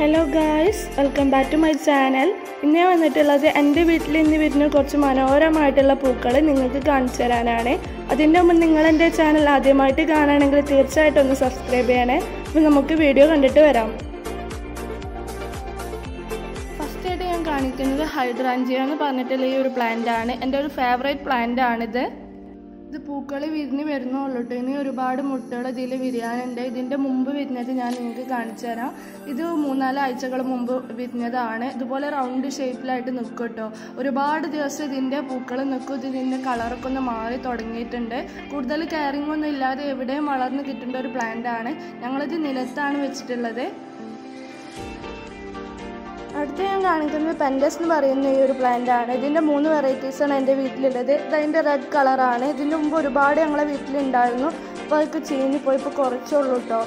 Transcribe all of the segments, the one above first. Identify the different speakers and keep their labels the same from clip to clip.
Speaker 1: Hello guys welcome back to my channel ഇന്ന് വന്നിട്ടുള്ളത് എന്റെ വീട്ടിൽ ഇന്ന് വരുന്ന കുറച്ച് മനോഹരമായിട്ടുള്ള പൂക്കൾ നിങ്ങൾക്ക് കാണിച്ചു തരാനാണ്. അതിന്റെ മുമ്പ് നിങ്ങൾ എന്റെ ചാനൽ ആദ്യമായിട്ട് കാണുകയാണെങ്കിൽ തീർച്ചയായിട്ടും ഒന്ന് സബ്സ്ക്രൈബ് ചെയ്യണേ. അപ്പോൾ നമുക്ക് വീഡിയോ കണ്ടിട്ട് വരാം. ഫസ്റ്റായിട്ട് ഞാൻ കാണിക്കുന്നത് ഹൈഡ്രാഞ്ചിയ എന്ന് പറഞ്ഞിട്ടുള്ള ഈ ഒരു പ്ലാന്റ് ആണ്. എന്റെ ഒരു ഫേവറേറ്റ് പ്ലാന്റ് ആണിത്. ഇത് പൂക്കൾ വിരിഞ്ഞ് വരുന്നുള്ളൂ കേട്ടോ ഇനി ഒരുപാട് മുട്ടകൾ ഇതിൽ വിരിയാനുണ്ട്. ഇതിന്റെ മുമ്പ് വിരിഞ്ഞത് ഞാൻ നിങ്ങൾക്ക് കാണിച്ചു തരാം. ഇത് മൂന്നാൽ ആഴ്ചകൾ മുമ്പ് വിരിഞ്ഞതാണ്. ഇതുപോലെ റൗണ്ട് ഷേപ്പിലായിട്ട് നിൽക്കും കേട്ടോ ഒരുപാട് ദിവസം ഇതിന്റെ പൂക്കൾ നിൽക്കും. ഇത് ഇതിന്റെ കളറൊക്കെ ഒന്ന് മാറി തുടങ്ങിയിട്ടുണ്ട്. കൂടുതൽ കെയറിംഗ് ഒന്നും ഇല്ലാതെ എവിടെയും വളർന്ന് കിട്ടേണ്ട ഒരു പ്ലാന്റ് ആണ്. ഞങ്ങളിത് നിലത്താണ് വെച്ചിട്ടുള്ളത്. അടുത്ത ഞാൻ കാണിക്കുന്നത് പെൻഡസ് എന്ന് പറയുന്ന ഈ ഒരു പ്ലാന്റ് ആണ്. ഇതിന്റെ മൂന്ന് വെറൈറ്റീസാണ് എന്റെ വീട്ടിലുള്ളത്. ഇത് അതിന്റെ റെഡ് കളറാണ് ഇതിന്റെ മുമ്പ് ഒരുപാട് ഞങ്ങളെ വീട്ടിലുണ്ടായിരുന്നു. അപ്പോൾ അതൊക്കെ ചീഞ്ഞ് പോയി ഇപ്പോൾ കുറച്ചുള്ളൂ കേട്ടോ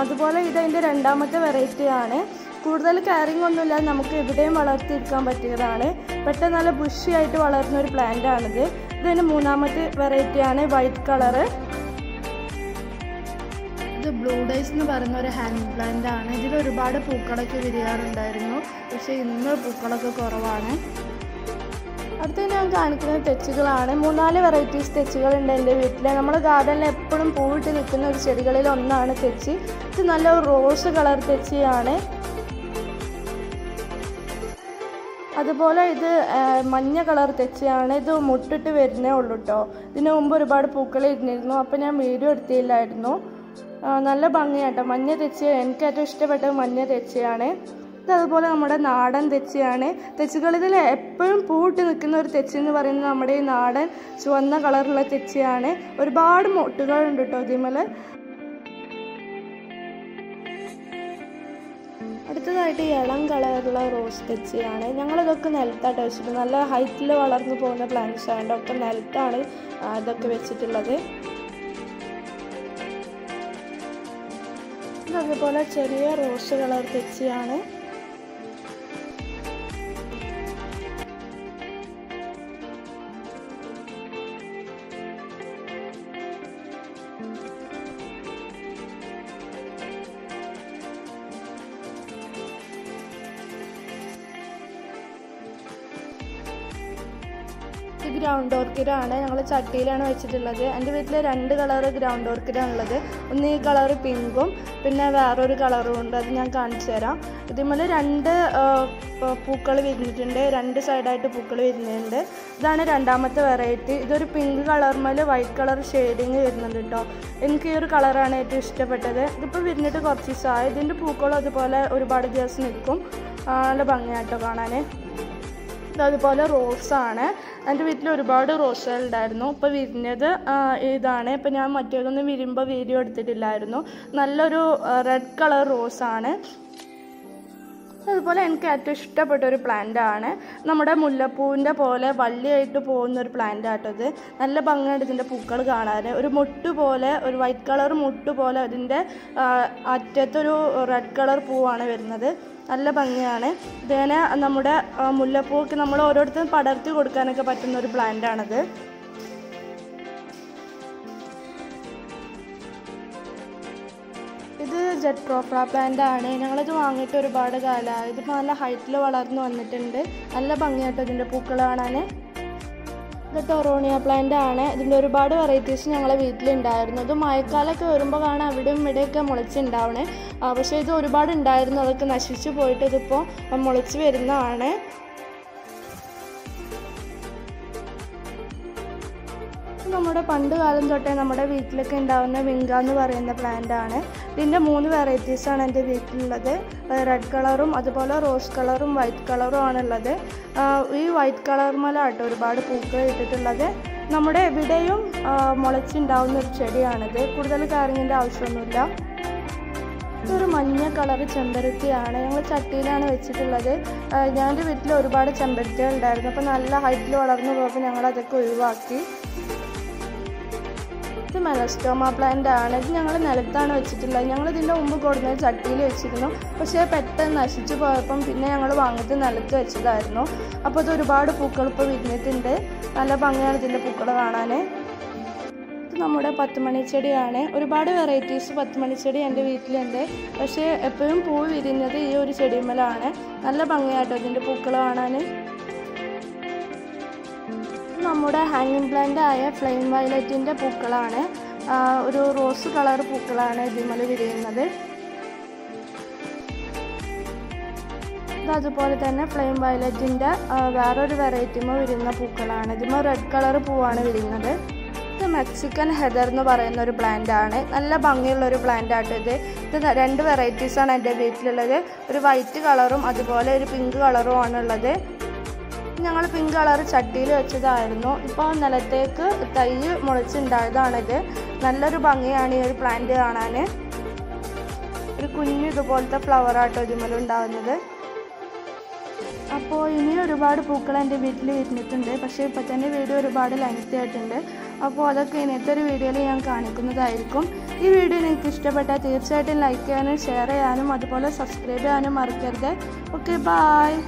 Speaker 1: അതുപോലെ ഇത് അതിന്റെ രണ്ടാമത്തെ വെറൈറ്റി ആണ്. കൂടുതൽ കെയറിങ് ഒന്നുമില്ല നമുക്ക് എവിടെയും വളർത്തിയെടുക്കാൻ പറ്റിയതാണ്. പെട്ടെന്ന് നല്ല ബുഷിയായിട്ട് വളർന്ന ഒരു പ്ലാന്റ് ആണിത്. ഇതിന്റെ മൂന്നാമത്തെ വെറൈറ്റിയാണ് വൈറ്റ് കളറ് ബ്ലൂ ഡേയ്സ് എന്ന് പറയുന്ന ഒരു ഹാൻഡ് പ്ലാന്റ് ആണ്. ഇതിൽ ഒരുപാട് പൂക്കളൊക്കെ വിരിയാറുണ്ടായിരുന്നു. പക്ഷേ ഇന്ന് പൂക്കളൊക്കെ കുറവാണ്. അടുത്ത ഞാൻ കാണിക്കുന്നത് തെച്ചുകളാണ്. മൂന്നാൽ വെറൈറ്റീസ് തെച്ചുകളുണ്ട് എന്റെ വീട്ടിൽ നമ്മുടെ ഗാർഡനിൽ എപ്പോഴും പൂവിട്ട് നിൽക്കുന്ന ഒരു ചെടികളിൽ ഒന്നാണ് തെച്ചി. ഇത് നല്ല റോസ് കളർ തെച്ചിയാണ്. അതുപോലെ ഇത് മഞ്ഞ കളർ തെച്ചിയാണ്. ഇത് മുട്ടിട്ട് വരുന്നേ ഉള്ളൂ കേട്ടോ ഇതിനു മുമ്പ് ഒരുപാട് പൂക്കൾ ഇരുന്നിരുന്നു അപ്പോൾ ഞാൻ വീഡിയോ എടുത്തില്ലായിരുന്നു. നല്ല ഭംഗിയാട്ടോ. മഞ്ഞ തെച്ചി എനിക്ക് ഏറ്റവും ഇഷ്ടപ്പെട്ടത് മഞ്ഞ തെച്ചിയാണ്. അതുപോലെ നമ്മുടെ നാടൻ തെച്ചിയാണ്. തെച്ചികളിതിൽ എപ്പോഴും പൂട്ട് നിൽക്കുന്ന ഒരു തെച്ചി എന്ന് പറയുന്നത് നമ്മുടെ ഈ നാടൻ ചുവന്ന കളറുള്ള തെച്ചിയാണ്. ഒരുപാട് മൊട്ടുകളുണ്ട് കേട്ടോ ഇതിമൽ അടുത്തതായിട്ട് ഇളം കളറുള്ള റോസ് തെച്ചിയാണ്. ഞങ്ങളിതൊക്കെ നിലത്തായിട്ട് വെച്ചിട്ട്. നല്ല ഹൈറ്റിൽ വളർന്നു പോകുന്ന പ്ലാന്റ്സ് ആയതുകൊണ്ട് ഒക്കെ നിലത്താണ് ഇതൊക്കെ വെച്ചിട്ടുള്ളത്. അതുപോലെ ചെറിയ റോസ് കളർ തെച്ചിയാണ്. ഇത് ഗ്രൗണ്ട് ഓർക്കിഡാണ് ഞങ്ങൾ ചട്ടിയിലാണ് വെച്ചിട്ടുള്ളത്. എന്റെ വീട്ടിൽ രണ്ട് കളർ ഗ്രൗണ്ട് ഓർക്കിഡാണ് ഉള്ളത് ഒന്ന് ഈ കളർ പിങ്കും പിന്നെ വേറൊരു കളറും ഉണ്ട്. അത് ഞാൻ കാണിച്ചു തരാം. ഇതിന്മേൽ രണ്ട് പൂക്കൾ വിരിഞ്ഞിട്ടുണ്ട്. രണ്ട് സൈഡായിട്ട് പൂക്കൾ വിരിഞ്ഞിട്ടുണ്ട്. ഇതാണ് രണ്ടാമത്തെ വെറൈറ്റി ഇതൊരു പിങ്ക് കളർമേൽ വൈറ്റ് കളർ ഷെയ്ഡിങ് വരുന്നുണ്ട് കേട്ടോ എനിക്ക് ഈ ഒരു കളറാണ് ഏറ്റവും ഇഷ്ടപ്പെട്ടത്. ഇതിപ്പോൾ വിരിഞ്ഞിട്ട് കുറച്ച് ദിവസമായി. ഇതിന്റെ പൂക്കളും അതുപോലെ ഒരുപാട് ദിവസം നിൽക്കും. നല്ല ഭംഗിയായിട്ടോ കാണാൻ അതുപോലെ റോസാണ് എന്റെ വീട്ടിൽ ഒരുപാട് റോസുകൾ ഉണ്ടായിരുന്നു. ഇപ്പോൾ വിരിഞ്ഞത് ഇതാണ്. ഇപ്പോൾ ഞാൻ മറ്റേതൊന്നും വിരിയുമ്പോൾ വീഡിയോ എടുത്തിട്ടില്ലായിരുന്നു. നല്ലൊരു റെഡ് കളർ റോസാണ് അതുപോലെ എനിക്ക് ഏറ്റവും ഇഷ്ടപ്പെട്ട ഒരു പ്ലാന്റ് ആണ്. നമ്മുടെ മുല്ലപ്പൂവിന്റെ പോലെ വള്ളിയായിട്ട് പോകുന്ന ഒരു പ്ലാന്റ് ആട്ടത് നല്ല ഭംഗിയായിട്ട് ഇതിന്റെ പൂക്കൾ കാണാൻ. ഒരു മുട്ട് പോലെ ഒരു വൈറ്റ് കളർ മുട്ട് പോലെ അതിന്റെ അറ്റത്തൊരു റെഡ് കളർ പൂവാണ് വരുന്നത്. നല്ല ഭംഗിയാണ്. ഇതേനെ നമ്മുടെ മുല്ലപ്പൂക്ക് നമ്മൾ ഓരോരുത്തരും പടർത്തി കൊടുക്കാനൊക്കെ പറ്റുന്ന ഒരു പ്ലാന്റാണത് ഇത് ജെറ്റ് ജെട്രോഫ്ല പ്ലാന്റ് ആണ്. ഞങ്ങളിത് വാങ്ങിയിട്ട് ഒരുപാട് കാലമായി ഇതിപ്പോൾ നല്ല ഹൈറ്റിൽ വളർന്നു വന്നിട്ടുണ്ട്. നല്ല ഭംഗിയായിട്ട് ഇതിന്റെ പൂക്കൾ കാണാൻ ഇത് ടൊറോണിയ പ്ലാന്റ് ആണ്. ഇതിന്റെ ഒരുപാട് വെറൈറ്റീസ് ഞങ്ങളെ വീട്ടിലുണ്ടായിരുന്നു. ഇത് മഴക്കാലമൊക്കെ വരുമ്പോൾ കാണാൻ അവിടെയും ഇവിടെയൊക്കെ മുളച്ചുണ്ടാവണേ. പക്ഷേ ഇത് ഒരുപാട് ഉണ്ടായിരുന്നു അതൊക്കെ നശിച്ചു പോയിട്ട് ഇതിപ്പോൾ മുളച്ച് വരുന്നതാണ്. നമ്മുടെ പണ്ട് കാലം തൊട്ടേ നമ്മുടെ വീട്ടിലൊക്കെ ഉണ്ടാവുന്ന വിങ്ക എന്ന് പറയുന്ന പ്ലാന്റ് ആണ്. ഇതിന്റെ മൂന്ന് വെറൈറ്റീസാണ് എന്റെ വീട്ടിലുള്ളത്. റെഡ് കളറും അതുപോലെ റോസ് കളറും വൈറ്റ് കളറും ആണുള്ളത്. ഈ വൈറ്റ് കളർ കളർമലാട്ടോ ഒരുപാട് പൂക്കൾ ഇട്ടിട്ടുള്ളത്. നമ്മുടെ എവിടെയും മുളച്ചുണ്ടാവുന്ന ഒരു ചെടിയാണിത്. കൂടുതൽ കാര്യങ്ങളുടെ ആവശ്യമൊന്നുമില്ല. ഇതൊരു മഞ്ഞ കളർ ചെമ്പരത്തിയാണ്. ഞങ്ങൾ ചട്ടിയിലാണ് വെച്ചിട്ടുള്ളത്. ഞാൻ വീട്ടിൽ ഒരുപാട് ചെമ്പരത്തികൾ ഉണ്ടായിരുന്നു. അപ്പോൾ നല്ല ഹൈറ്റിൽ വളർന്നു പോയപ്പോൾ ഞങ്ങൾ അതൊക്കെ ഒഴിവാക്കി. ഇത് മെലസ്റ്റോമ പ്ലാന്റ് ആണ്. ഇത് ഞങ്ങൾ നിലത്താണ് വെച്ചിട്ടുള്ളത്. ഞങ്ങൾ ഇതിന്റെ മുമ്പ് കൊടുന്ന ചട്ടിയിൽ വെച്ചിരുന്നു. പക്ഷേ പെട്ടെന്ന് നശിച്ചു പോയപ്പം പിന്നെ ഞങ്ങൾ വാങ്ങിച്ച് നിലത്ത് വെച്ചതായിരുന്നു. അപ്പോൾ ഇത് ഒരുപാട് പൂക്കൾ ഇപ്പോൾ വിരിഞ്ഞിട്ടുണ്ട്. നല്ല ഭംഗിയാണ് ഇതിന്റെ പൂക്കൾ കാണാൻ നമ്മുടെ പത്തുമണി ചെടിയാണ്. ഒരുപാട് വെറൈറ്റീസ് പത്തുമണി ചെടി എന്റെ വീട്ടിലുണ്ട്. പക്ഷേ എപ്പോഴും പൂവ് വിരിഞ്ഞത് ഈ ഒരു ചെടിമലാണ്. നല്ല ഭംഗിയായിട്ടോ ഇതിന്റെ പൂക്കൾ കാണാൻ നമ്മുടെ ഹാങ്ങിങ് പ്ലാന്റ് ആയ ഫ്ലെയിം വയലറ്റിന്റെ പൂക്കളാണ്. ഒരു റോസ് കളർ പൂക്കളാണ് ഇതിമൽ വിരിയുന്നത്. അതുപോലെ തന്നെ ഫ്ലെയിം വയലറ്റിന്റെ വേറൊരു വെറൈറ്റിമ വിരിയുന്ന പൂക്കളാണ്. ഇതിമ റെഡ് കളർ പൂവാണ് വിരിയുന്നത്. ഇത് മെക്സിക്കൻ ഹെദർ എന്ന് പറയുന്ന ഒരു പ്ലാന്റ് ആണ് നല്ല ഭംഗിയുള്ള ഒരു പ്ലാന്റ് ഇത് ഇത് രണ്ട് വെറൈറ്റീസാണ് എന്റെ വീട്ടിലുള്ളത്. ഒരു വൈറ്റ് കളറും അതുപോലെ ഒരു പിങ്ക് കളറും ആണുള്ളത് ഞങ്ങൾ പിങ്ക് കളർ ചട്ടിയിൽ വെച്ചതായിരുന്നു. ഇപ്പോൾ നിലത്തേക്ക് തൈ മുളച്ചുണ്ടായതാണിത്. നല്ലൊരു ഭംഗിയാണ് ഈ ഒരു പ്ലാന്റ് കാണാൻ ഒരു കുഞ്ഞു ഇതുപോലത്തെ ഇതിമേൽ ഉണ്ടാകുന്നത് അപ്പോൾ ഇനി ഒരുപാട് പൂക്കൾ എന്റെ വീട്ടിൽ ഇരുന്നിട്ടുണ്ട്. പക്ഷേ ഇപ്പോൾ തന്നെ വീഡിയോ ഒരുപാട് ലെങ്ത്തി ആയിട്ടുണ്ട്. അപ്പോൾ അതൊക്കെ ഇന്നത്തെ ഒരു വീഡിയോയിൽ ഞാൻ കാണിക്കുന്നതായിരിക്കും. ഈ വീഡിയോ നിങ്ങൾക്ക് ഇഷ്ടപ്പെട്ടാൽ തീർച്ചയായിട്ടും ലൈക്ക് ചെയ്യാനും ഷെയർ ചെയ്യാനും അതുപോലെ സബ്സ്ക്രൈബ് ചെയ്യാനും മറക്കരുത്. Okay bye